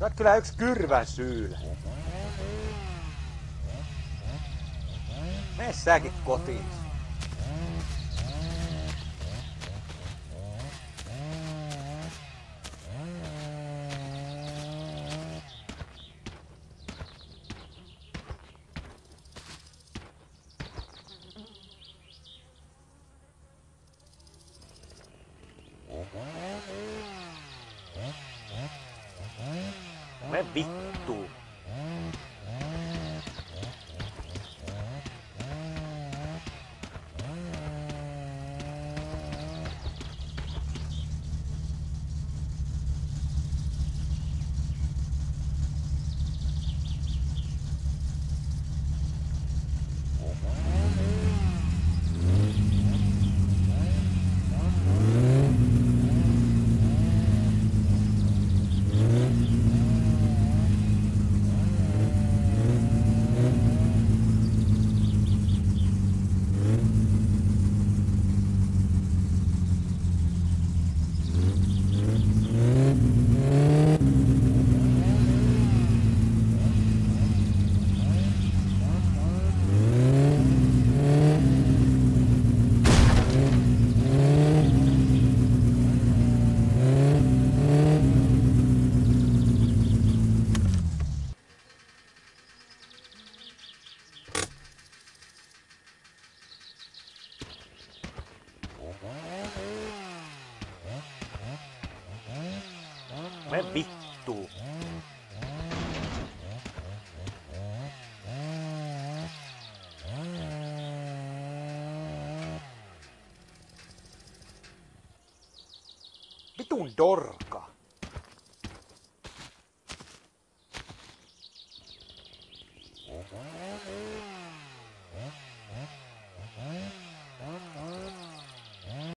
Sä oot kyllä yksi kyrvän syylä. Mene säkin kotiin. convicto vittu. Me vittu. Vitun dork.